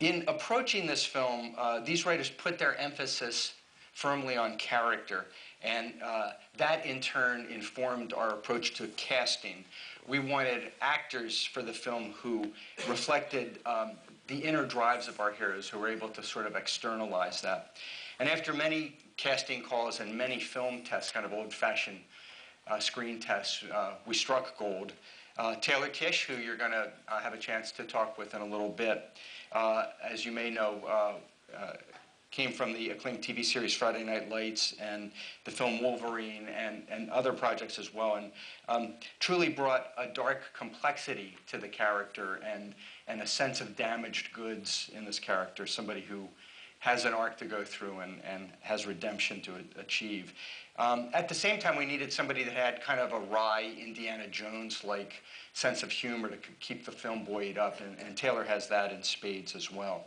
in approaching this film, uh, these writers put their emphasis firmly on character, and uh, that in turn informed our approach to casting. We wanted actors for the film who reflected um, the inner drives of our heroes, who were able to sort of externalize that. And after many casting calls and many film tests, kind of old-fashioned uh, screen tests, uh, we struck gold. Uh, Taylor Kitsch, who you're going to uh, have a chance to talk with in a little bit, uh, as you may know, uh, came from the acclaimed TV series Friday Night Lights and the film Wolverine and, and other projects as well, and um, truly brought a dark complexity to the character and, and a sense of damaged goods in this character, somebody who has an arc to go through and, and has redemption to achieve. Um, at the same time, we needed somebody that had kind of a wry Indiana Jones-like sense of humor to keep the film buoyed up, and, and Taylor has that in spades as well.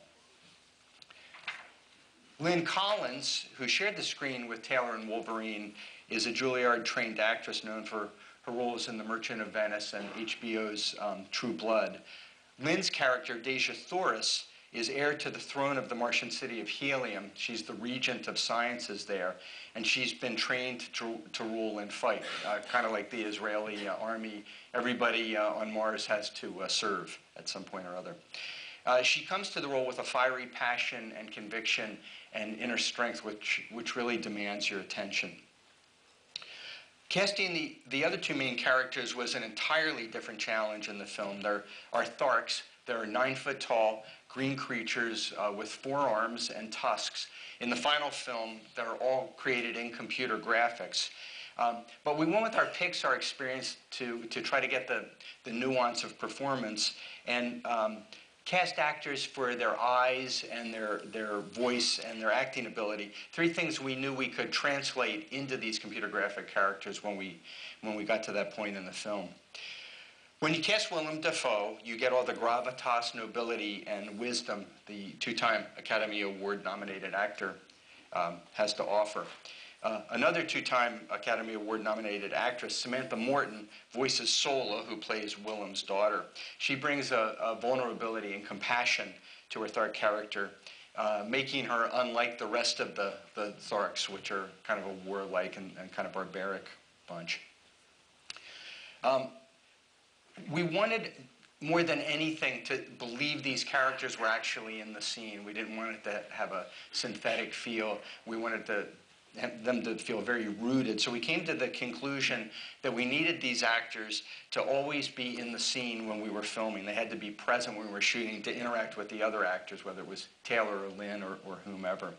Lynn Collins, who shared the screen with Taylor and Wolverine, is a Juilliard-trained actress known for her roles in The Merchant of Venice and HBO's um, True Blood. Lynn's character, Dejah Thoris, is heir to the throne of the Martian city of Helium. She's the regent of sciences there, and she's been trained to, to rule and fight, uh, kind of like the Israeli uh, army. Everybody uh, on Mars has to uh, serve at some point or other. Uh, she comes to the role with a fiery passion and conviction and inner strength, which, which really demands your attention. Casting the, the other two main characters was an entirely different challenge in the film. There are Tharks. They're nine foot tall, green creatures uh, with four arms and tusks. In the final film, that are all created in computer graphics. Um, but we went with our Pixar experience to, to try to get the, the nuance of performance. And um, cast actors for their eyes and their, their voice and their acting ability. Three things we knew we could translate into these computer graphic characters when we, when we got to that point in the film. When you cast Willem Dafoe, you get all the gravitas, nobility, and wisdom the two-time Academy Award nominated actor um, has to offer. Uh, another two-time Academy Award nominated actress, Samantha Morton, voices Sola, who plays Willem's daughter. She brings a, a vulnerability and compassion to her Thark character, uh, making her unlike the rest of the, the Tharks, which are kind of a warlike and, and kind of barbaric bunch. Um, we wanted more than anything to believe these characters were actually in the scene. We didn't want it to have a synthetic feel. We wanted to them to feel very rooted. So we came to the conclusion that we needed these actors to always be in the scene when we were filming. They had to be present when we were shooting to interact with the other actors, whether it was Taylor or Lynn or, or whomever.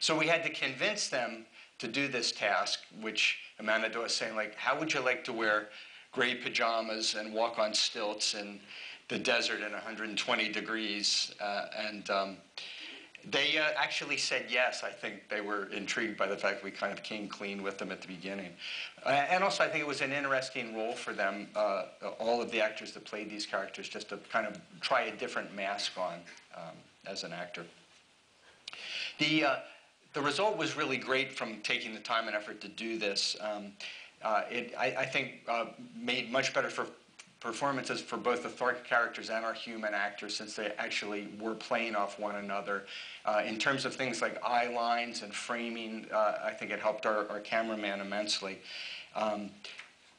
So we had to convince them to do this task, which Amanda was saying, like, how would you like to wear gray pajamas and walk on stilts in the desert in 120 degrees? Uh, and um, they uh, actually said yes. I think they were intrigued by the fact we kind of came clean with them at the beginning. Uh, and also, I think it was an interesting role for them, uh, all of the actors that played these characters, just to kind of try a different mask on um, as an actor. The, uh, the result was really great from taking the time and effort to do this. Um, uh, it, I, I think, uh, made much better for performances for both the Thark characters and our human actors since they actually were playing off one another. Uh, in terms of things like eye lines and framing, uh, I think it helped our, our cameraman immensely. Um,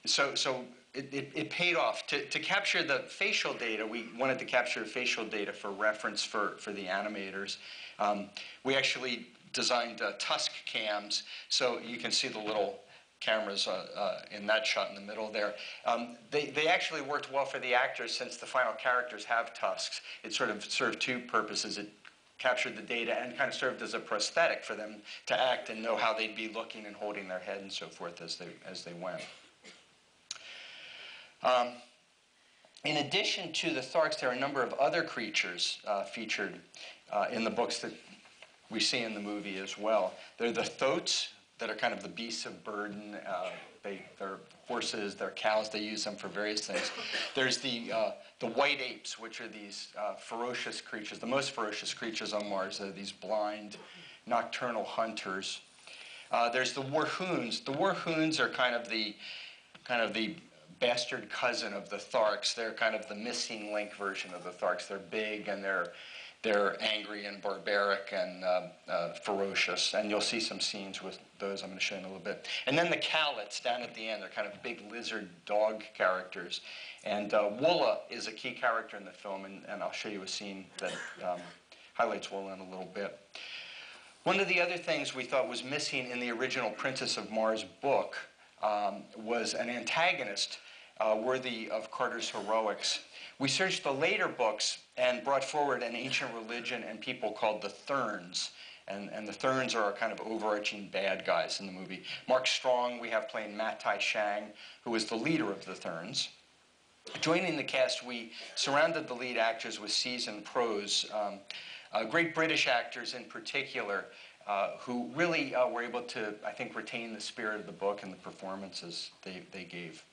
so, so it, it, it, paid off. To, to capture the facial data, we wanted to capture facial data for reference for, for the animators. Um, we actually designed uh, tusk cams, so you can see the little cameras uh, uh, in that shot in the middle there. Um, they, they actually worked well for the actors since the final characters have tusks. It sort of served two purposes. It captured the data and kind of served as a prosthetic for them to act and know how they'd be looking and holding their head and so forth as they, as they went. Um, in addition to the Tharks, there are a number of other creatures uh, featured uh, in the books that we see in the movie as well. They're the Thoats, that are kind of the beasts of burden. Uh, they, they're horses, they're cows, they use them for various things. There's the, uh, the white apes, which are these uh, ferocious creatures, the most ferocious creatures on Mars. They're these blind, nocturnal hunters. Uh, there's the warhoons. The warhoons are kind of the, kind of the bastard cousin of the Tharks. They're kind of the missing link version of the Tharks. They're big and they're they're angry and barbaric and uh, uh, ferocious, and you'll see some scenes with those I'm going to show you in a little bit. And then the Calots down at the end, they're kind of big lizard dog characters. And uh, Woola is a key character in the film, and, and I'll show you a scene that um, highlights Woola in a little bit. One of the other things we thought was missing in the original Princess of Mars book um, was an antagonist uh, worthy of Carter's heroics. We searched the later books and brought forward an ancient religion and people called the Therns. And, and the Therns are kind of overarching bad guys in the movie. Mark Strong, we have playing Matai Shang, who is the leader of the Therns. Joining the cast, we surrounded the lead actors with seasoned pros, um, uh, great British actors in particular, uh, who really uh, were able to, I think, retain the spirit of the book and the performances they, they gave.